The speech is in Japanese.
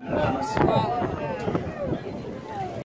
楽しい